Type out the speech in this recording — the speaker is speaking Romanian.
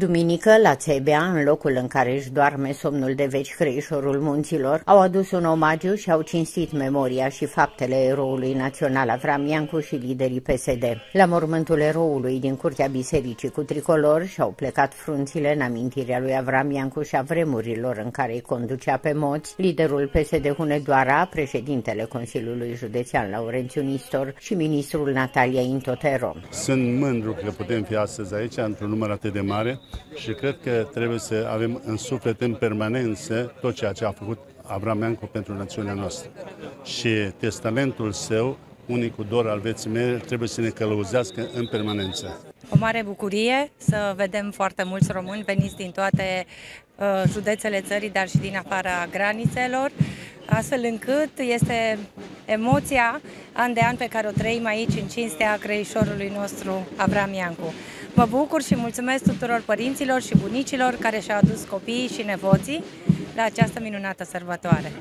Duminică, la Țebea, în locul în care își doarme somnul de veci creișorul munților, au adus un omagiu și au cinstit memoria și faptele eroului național Avram Iancu și liderii PSD. La mormântul eroului din curtea bisericii cu tricolor și-au plecat frunțile în amintirea lui Avram Iancu și a vremurilor în care îi conducea pe moți, liderul PSD Hunedoara, președintele Consiliului Județean Laurențiu Nistor și ministrul Natalia Intotero. Sunt mândru că putem fi astăzi aici, într-un număr atât de mare, și cred că trebuie să avem în suflet în permanență tot ceea ce a făcut Avram Iancu pentru națiunea noastră. Și testamentul său, unicul dor al vieții mele, trebuie să ne călăuzească în permanență. O mare bucurie să vedem foarte mulți români veniți din toate uh, județele țării, dar și din afara granițelor, astfel încât este emoția an de an pe care o trăim aici în cinstea creișorului nostru Avram Iancu. Mă bucur și mulțumesc tuturor părinților și bunicilor care și-au adus copiii și nepoții la această minunată sărbătoare.